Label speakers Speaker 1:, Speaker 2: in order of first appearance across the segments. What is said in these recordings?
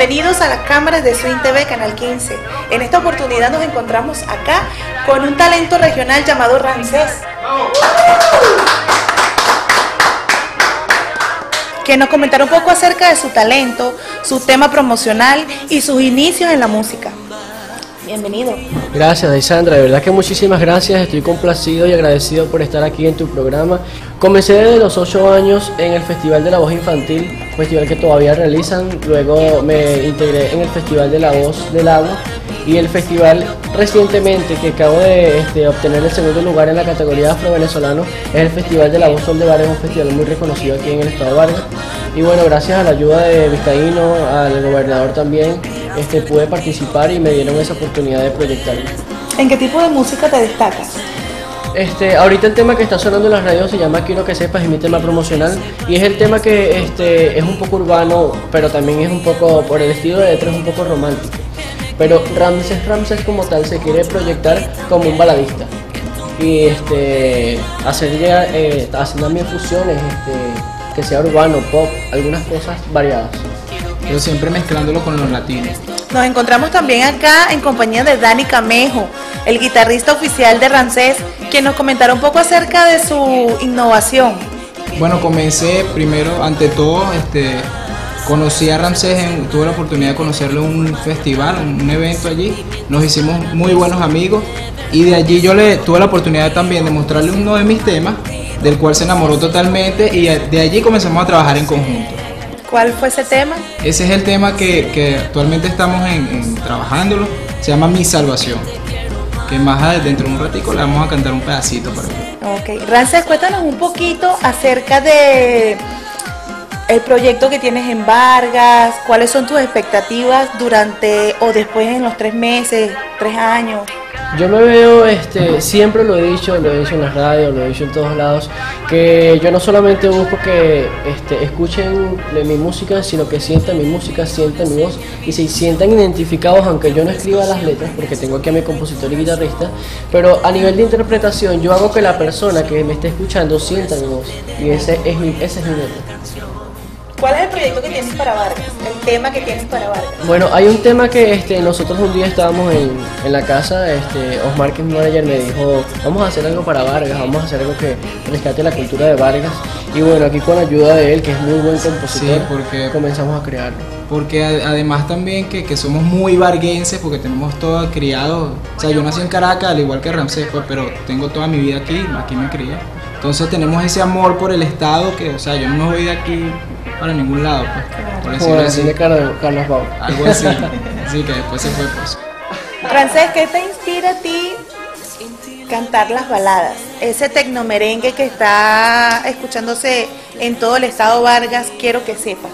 Speaker 1: Bienvenidos a las cámaras de Swing TV Canal 15. En esta oportunidad nos encontramos acá con un talento regional llamado Ramsés. Que nos comentará un poco acerca de su talento, su tema promocional y sus inicios en la música. Bienvenido.
Speaker 2: Gracias, Daisandra. De verdad que muchísimas gracias. Estoy complacido y agradecido por estar aquí en tu programa. Comencé desde los 8 años en el Festival de la Voz Infantil, festival que todavía realizan. Luego me integré en el Festival de la Voz del Agua y el festival recientemente que acabo de este, obtener el segundo lugar en la categoría afro-venezolano es el Festival de la Voz Sol de Vargas, un festival muy reconocido aquí en el estado de Vargas. Y bueno, gracias a la ayuda de Vizcaíno, al gobernador también, este, pude participar y me dieron esa oportunidad de proyectarme.
Speaker 1: ¿En qué tipo de música te destacas?
Speaker 2: Este, ahorita el tema que está sonando en las radios se llama Quiero que sepas, es mi tema promocional y es el tema que este, es un poco urbano, pero también es un poco, por el estilo de letra, es un poco romántico. Pero Ramses Ramses como tal se quiere proyectar como un baladista y este, hacer eh, haciendo también fusiones, este, que sea urbano, pop, algunas cosas variadas.
Speaker 3: Pero siempre mezclándolo con los latinos.
Speaker 1: Nos encontramos también acá en compañía de Dani Camejo, el guitarrista oficial de Ramsés, quien nos comentará un poco acerca de su innovación.
Speaker 3: Bueno, comencé primero, ante todo, este, conocí a Ramsés, tuve la oportunidad de conocerlo en un festival, un evento allí, nos hicimos muy buenos amigos y de allí yo le tuve la oportunidad también de mostrarle uno de mis temas, del cual se enamoró totalmente y de allí comenzamos a trabajar en conjunto.
Speaker 1: ¿Cuál fue ese tema?
Speaker 3: Ese es el tema que, actualmente estamos en, trabajándolo, se llama Mi Salvación que más dentro de un ratico le vamos a cantar un pedacito para
Speaker 1: Ok, Rances, cuéntanos un poquito acerca de el proyecto que tienes en Vargas, cuáles son tus expectativas durante o después en los tres meses, tres años.
Speaker 2: Yo me veo, este, siempre lo he dicho, lo he dicho en la radio, lo he dicho en todos lados, que yo no solamente busco que este, escuchen mi música, sino que sientan mi música, sientan mi voz y se sientan identificados, aunque yo no escriba las letras, porque tengo aquí a mi compositor y guitarrista, pero a nivel de interpretación yo hago que la persona que me esté escuchando sienta mi voz y ese es mi, ese es mi meta.
Speaker 1: ¿Cuál es el proyecto que tienes para Vargas? El tema que tienes para Vargas.
Speaker 2: Bueno, hay un tema que este, nosotros un día estábamos en, en la casa, este, Osmar, que es mi manager, me dijo, vamos a hacer algo para Vargas, vamos a hacer algo que rescate la cultura de Vargas. Y bueno, aquí con la ayuda de él, que es muy buen compositor, porque, comenzamos a crearlo.
Speaker 3: Porque además también que, que, somos muy varguenses, porque tenemos todo criado, o sea, yo nací en Caracas, al igual que Ramsés, pues, pero tengo toda mi vida aquí, aquí me crié. Entonces tenemos ese amor por el Estado que, o sea, yo no me voy de aquí para ningún lado, pues.
Speaker 2: Por decirlo así. de Carlos, Carlos
Speaker 3: Algo así. así que después se fue, pues.
Speaker 1: Francés, ¿qué te inspira a ti cantar las baladas? Ese tecnomerengue que está escuchándose en todo el estado Vargas, quiero que sepas.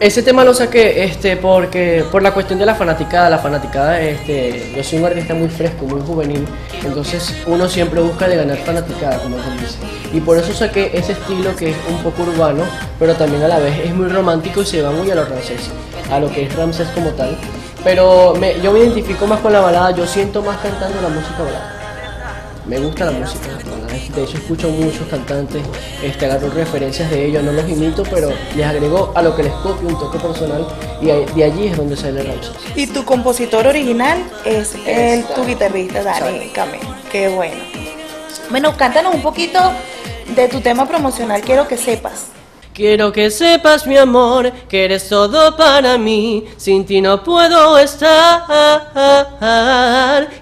Speaker 2: Ese tema lo saqué este, porque por la cuestión de la fanaticada, la fanaticada, este, yo soy un artista muy fresco, muy juvenil, entonces uno siempre busca de ganar fanaticada, como tú dice. Y por eso saqué ese estilo que es un poco urbano, pero también a la vez es muy romántico y se va muy a lo Ramsés, a lo que es Ramsés como tal. Pero yo me identifico más con la balada, yo siento más cantando la música balada me gusta la música. De hecho, escucho muchos cantantes, este, agarro referencias de ellos, no los imito, pero les agrego a lo que les copio un toque personal y de allí es donde sale Ramses.
Speaker 1: Y tu compositor original es el, tu guitarrista, Dani Camé. Qué bueno. Bueno, cántanos un poquito de tu tema promocional, quiero que sepas.
Speaker 2: Quiero que sepas, mi amor, que eres todo para mí. Sin ti no puedo estar.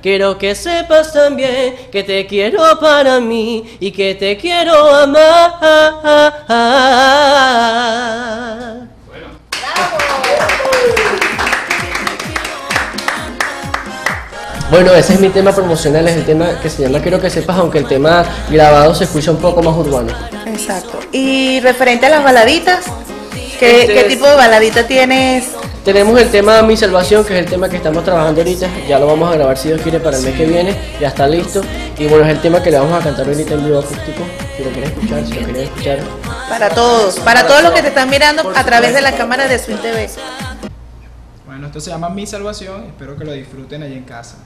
Speaker 2: Quiero que sepas también que te quiero para mí y que te quiero amar. Bueno, ese es mi tema promocional, es el tema que se llama Quiero que sepas, aunque el tema grabado se escucha un poco más urbano.
Speaker 1: Exacto. Y referente a las baladitas, ¿qué, este tipo de baladita tienes?
Speaker 2: Tenemos el tema Mi Salvación, que es el tema que estamos trabajando ahorita. Ya lo vamos a grabar si Dios quiere para el mes que viene. Ya está listo. Y bueno, es el tema que le vamos a cantar ahorita en vivo acústico. Si lo quieren escuchar, si lo quieren escuchar.
Speaker 1: Para todos, para, todos los que te están mirando a través de la cámara de Swing TV.
Speaker 3: Bueno, esto se llama Mi Salvación. Espero que lo disfruten allí en casa.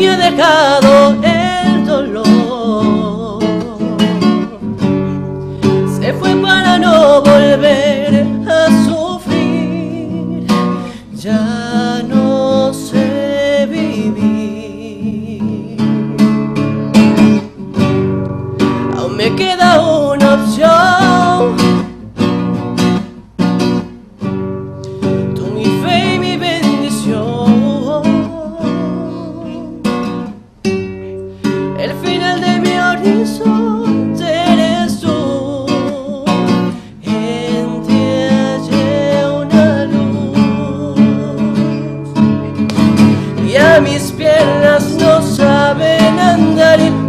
Speaker 4: Me ha dejado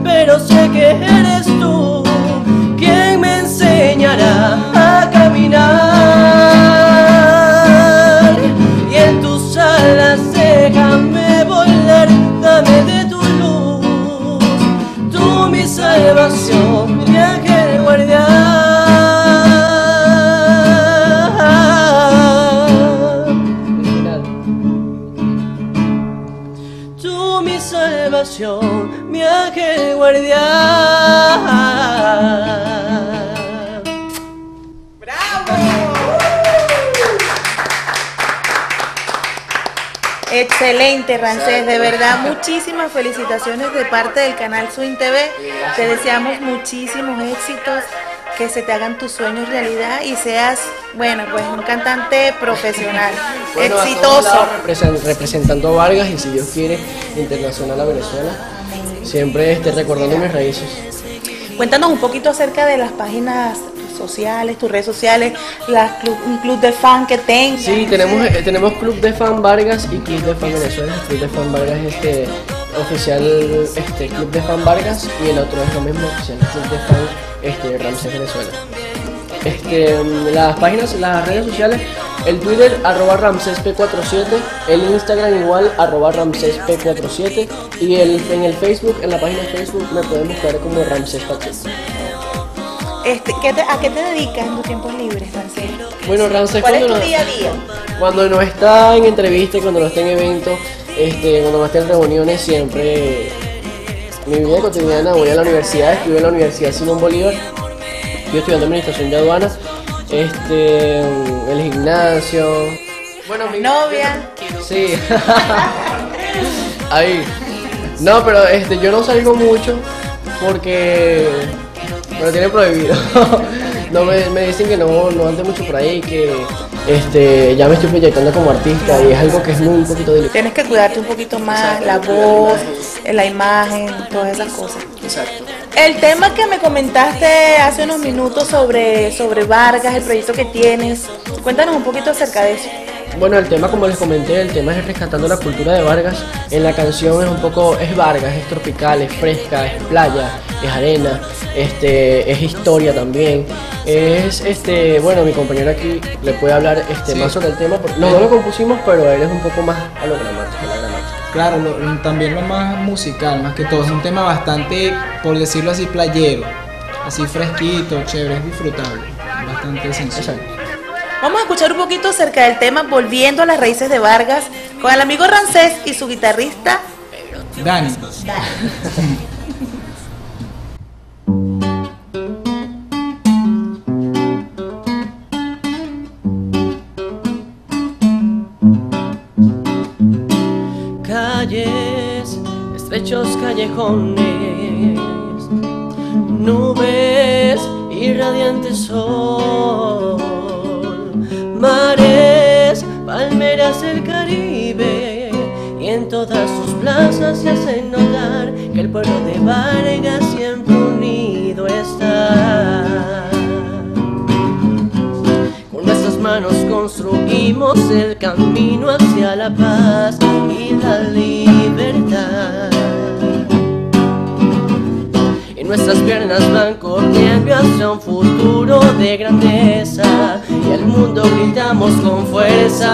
Speaker 4: pero sé que eres tú quien me enseñará a caminar. Y en tus alas déjame volar, dame de tu luz, tú mi salvación, mi ángel guardián. Tú mi salvación, guardián.
Speaker 1: Excelente, Rancés, de verdad, muchísimas felicitaciones de parte del canal Swing TV. Te deseamos muchísimos éxitos, que se te hagan tus sueños realidad y seas, bueno, pues un cantante profesional,
Speaker 4: Bueno, a todos
Speaker 1: exitoso.
Speaker 4: lados representando a Vargas y si Dios quiere, internacional a Venezuela. Siempre este, recordando mis raíces.
Speaker 1: Cuéntanos un poquito acerca de las páginas sociales, tus redes sociales, la club- un club de fan que tengas.
Speaker 4: Sí, tenemos, eh, tenemos Club de Fan Vargas y Club de Fan Venezuela. El Club de Fan Vargas es este, oficial este, Club de Fan Vargas y el otro es lo mismo, oficial Club de Fan este, Ramsés Venezuela. Este, mm, las páginas, las redes sociales, el Twitter arroba RamsesP47, el Instagram igual arroba RamsesP47 y el, en el Facebook, en la página de Facebook me pueden buscar como Ramses Pacheco.
Speaker 1: Este, ¿qué te- ¿A qué te dedicas en tus tiempos libres, Rancés?
Speaker 4: Bueno, Ramses
Speaker 1: ¿Cuál es
Speaker 4: cuando
Speaker 1: tu
Speaker 4: no-
Speaker 1: día a día?
Speaker 4: Cuando no está en entrevista, cuando no está en eventos, este, cuando no está en reuniones, siempre mi vida cotidiana, voy a la universidad, estudio en la Universidad Simón Bolívar, estoy estudiando administración de aduanas, este, el gimnasio, bueno, mi
Speaker 1: Novia.
Speaker 4: Sí. Ahí. No, pero este, yo no salgo mucho porque me lo tienen prohibido. No me, me dicen que no, no ande mucho por ahí, que este, ya me estoy proyectando como artista y es algo que es muy un poquito delicado.
Speaker 1: Tienes que cuidarte un poquito más, la voz, la imagen, todas esas cosas.
Speaker 3: Exacto.
Speaker 1: El tema que me comentaste hace unos minutos sobre, sobre Vargas, el proyecto que tienes, cuéntanos un poquito acerca de eso.
Speaker 4: Bueno, el tema, como les comenté, el tema es rescatando la cultura de Vargas. En la canción es un poco, es Vargas, es tropical, es fresca, es playa, es arena, este, es historia también. Es, este, bueno, mi compañero aquí le puede hablar este,
Speaker 3: Sí.
Speaker 4: más sobre el tema. Porque los dos lo compusimos, pero él es un poco más a lo gramático, a la gramática.
Speaker 3: Claro, lo- también lo más musical, más que todo. Es un tema bastante, por decirlo así, playero. Así fresquito, chévere, es disfrutable. Bastante sencillo.
Speaker 1: Vamos a escuchar un poquito acerca del tema Volviendo a las raíces de Vargas con el amigo Rancés y su guitarrista
Speaker 3: Dani.
Speaker 4: calles, estrechos callejones, nubes y radiante sol, mares, palmeras del Caribe, y en todas sus plazas se hace notar que el pueblo de Vargas siempre unido está. Con nuestras manos construimos el camino hacia la paz la libertad. Y nuestras piernas van corriendo hacia un futuro de grandeza y al mundo gritamos con fuerza.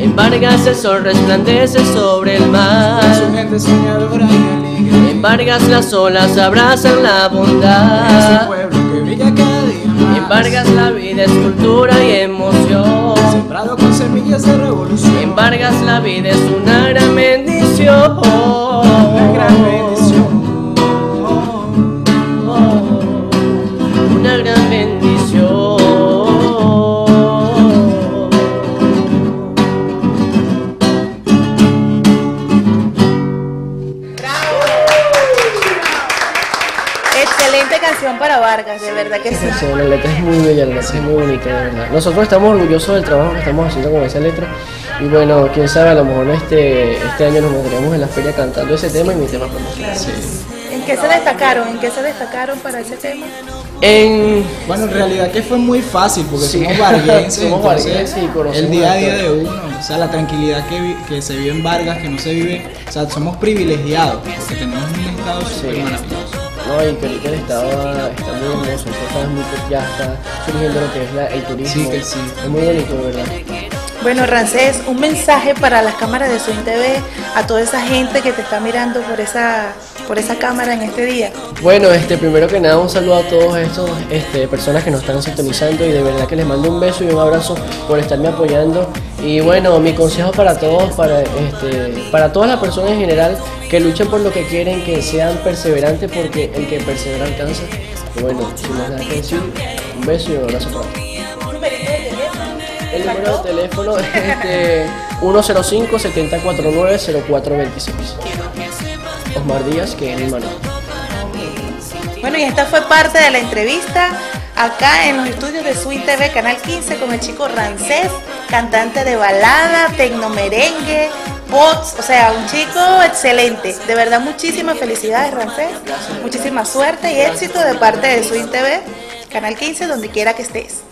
Speaker 4: En Vargas el sol resplandece sobre el mar.
Speaker 3: Su gente soñadora y alegre.
Speaker 4: En Vargas las olas abrazan la
Speaker 3: Es un
Speaker 4: bondad.
Speaker 3: pueblo que brilla
Speaker 2: En Vargas la vida es cultura y emoción.
Speaker 3: Sembrado con semillas de revolución.
Speaker 2: En Vargas la vida es una gran bendición.
Speaker 3: Una gran bendición.
Speaker 1: Sí.
Speaker 2: La letra es muy bella, la letra es muy bonita, de verdad. Nosotros estamos orgullosos del trabajo que estamos haciendo con esa letra. Y bueno, quién sabe, a lo mejor este, este año nos meteremos en la feria cantando ese tema y mi tema promocional.
Speaker 1: ¿En qué se destacaron? ¿En qué se destacaron para ese tema?
Speaker 2: En
Speaker 3: Bueno, en realidad que fue muy fácil porque
Speaker 2: Sí.
Speaker 3: somos varguenses,
Speaker 2: Somos varguenses y conocemos
Speaker 3: el día a día de uno, o sea, la tranquilidad que, vi- que se vive en Vargas, que no se vive, o sea, somos privilegiados porque tenemos un estado súper
Speaker 2: Sí.
Speaker 3: maravilloso.
Speaker 2: No, y que ahorita el estado está muy hermoso, entonces ya está surgiendo lo que es la- el turismo.
Speaker 3: Sí, que sí.
Speaker 2: Es muy bonito, verdad.
Speaker 1: Bueno, Rancés, un mensaje para las cámaras de Swing TV, a toda esa gente que te está mirando por esa, por esa cámara en este día.
Speaker 2: Bueno, este, primero que nada, un saludo a todos estos este, personas que nos están sintonizando y de verdad que les mando un beso y un abrazo por estarme apoyando. Y bueno, mi consejo para todos, para, este, para todas las personas en general, que luchen por lo que quieren, que sean perseverantes porque el que persevera alcanza. Y bueno, sin más nada que decir, un beso y un abrazo para todos. El número de teléfono es este 105-7049-0426. Osmar Díaz, que es mi hermano.
Speaker 1: Bueno, y esta fue parte de la entrevista acá en los estudios de Swing TV, Canal 15, con el chico Rancés, cantante de balada, tecnomerengue, bots, o sea, un chico excelente. De verdad, muchísimas felicidades, Rancés. Muchísima suerte y éxito de parte de Swing TV, Canal 15, donde quiera que estés.